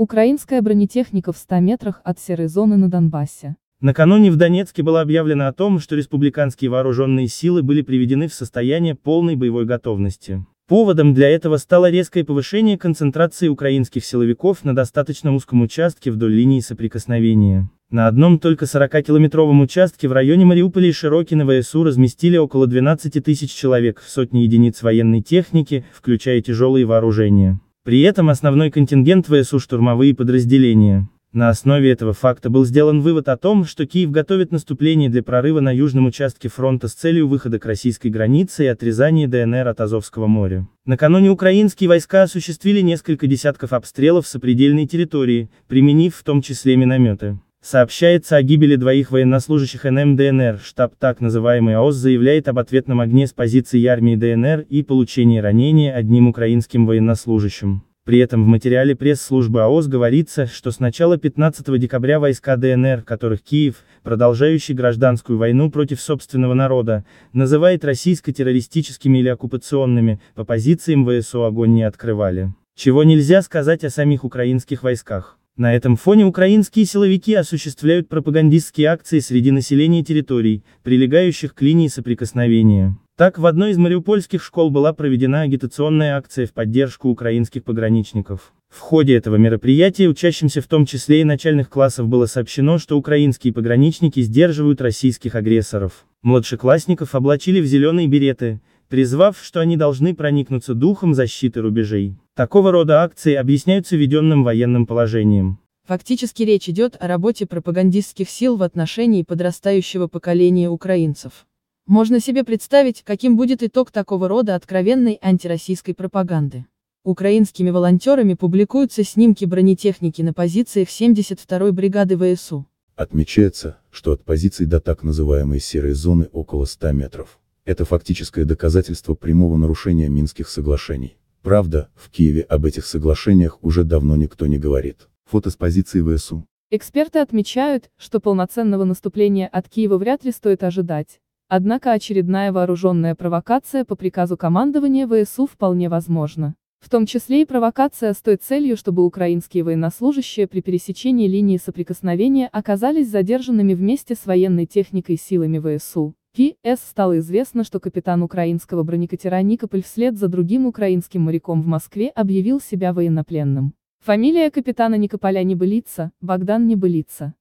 Украинская бронетехника в 100 метрах от серой зоны на Донбассе. Накануне в Донецке было объявлено о том, что республиканские вооруженные силы были приведены в состояние полной боевой готовности. Поводом для этого стало резкое повышение концентрации украинских силовиков на достаточно узком участке вдоль линии соприкосновения. На одном только 40-километровом участке в районе Мариуполя и Широкино ВСУ разместили около 12 тысяч человек, сотни единиц военной техники, включая тяжелые вооружения. При этом основной контингент ВСУ штурмовые подразделения. На основе этого факта был сделан вывод о том, что Киев готовит наступление для прорыва на южном участке фронта с целью выхода к российской границе и отрезания ДНР от Азовского моря. Накануне украинские войска осуществили несколько десятков обстрелов сопредельной территории, применив в том числе минометы. Сообщается о гибели двоих военнослужащих НМ ДНР, штаб так называемый АОС заявляет об ответном огне с позиции армии ДНР и получении ранения одним украинским военнослужащим. При этом в материале пресс-службы АОС говорится, что с начала 15 декабря войска ДНР, которых Киев, продолжающий гражданскую войну против собственного народа, называет российско-террористическими или оккупационными, по позициям ВСУ огонь не открывали. Чего нельзя сказать о самих украинских войсках. На этом фоне украинские силовики осуществляют пропагандистские акции среди населения территорий, прилегающих к линии соприкосновения. Так, в одной из мариупольских школ была проведена агитационная акция в поддержку украинских пограничников. В ходе этого мероприятия учащимся в том числе и начальных классов было сообщено, что украинские пограничники сдерживают российских агрессоров. Младшеклассников облачили в зеленые береты, призвав, что они должны проникнуться духом защиты рубежей. Такого рода акции объясняются введенным военным положением. Фактически речь идет о работе пропагандистских сил в отношении подрастающего поколения украинцев. Можно себе представить, каким будет итог такого рода откровенной антироссийской пропаганды. Украинскими волонтерами публикуются снимки бронетехники на позициях 72-й бригады ВСУ. Отмечается, что от позиций до так называемой серой зоны около 100 метров. Это фактическое доказательство прямого нарушения Минских соглашений. Правда, в Киеве об этих соглашениях уже давно никто не говорит. Фото с позиции ВСУ. Эксперты отмечают, что полноценного наступления от Киева вряд ли стоит ожидать. Однако очередная вооруженная провокация по приказу командования ВСУ вполне возможна. В том числе и провокация с той целью, чтобы украинские военнослужащие при пересечении линии соприкосновения оказались задержанными вместе с военной техникой силами ВСУ. ПС стало известно, что капитан украинского бронекатера Никополь вслед за другим украинским моряком в Москве объявил себя военнопленным. Фамилия капитана Никополя Небылица, Богдан Небылица.